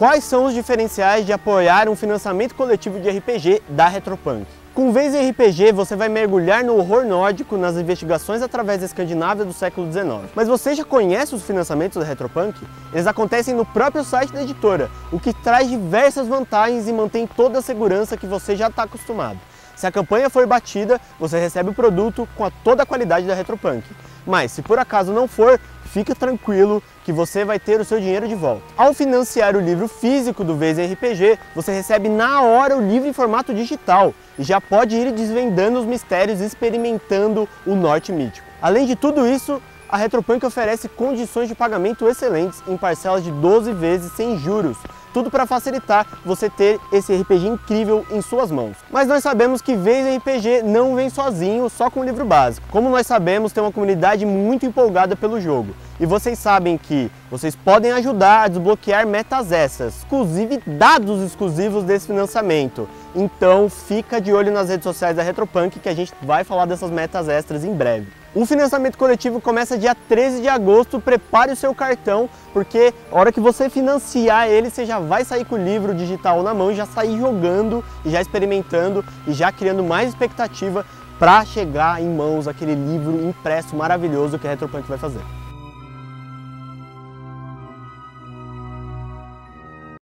Quais são os diferenciais de apoiar um financiamento coletivo de RPG da Retropunk? Com Vez RPG, você vai mergulhar no horror nórdico nas investigações através da Escandinávia do século XIX. Mas você já conhece os financiamentos da Retropunk? Eles acontecem no próprio site da editora, o que traz diversas vantagens e mantém toda a segurança que você já está acostumado. Se a campanha for batida, você recebe o produto com a toda a qualidade da Retropunk. Mas se por acaso não for, fica tranquilo que você vai ter o seu dinheiro de volta. Ao financiar o livro físico do Vez RPG, você recebe na hora o livro em formato digital e já pode ir desvendando os mistérios experimentando o norte mítico. Além de tudo isso, a Retropunk oferece condições de pagamento excelentes em parcelas de 12 vezes sem juros, tudo para facilitar você ter esse RPG incrível em suas mãos. Mas nós sabemos que Vez RPG não vem sozinho, só com o livro básico. Como nós sabemos, tem uma comunidade muito empolgada pelo jogo. E vocês sabem que vocês podem ajudar a desbloquear metas essas, inclusive dados exclusivos desse financiamento. Então fica de olho nas redes sociais da Retropunk que a gente vai falar dessas metas extras em breve. O financiamento coletivo começa dia 13 de agosto, prepare o seu cartão, porque a hora que você financiar ele, você já vai sair com o livro digital na mão, já sair jogando, e já experimentando e já criando mais expectativa para chegar em mãos aquele livro impresso maravilhoso que a Retropunk vai fazer.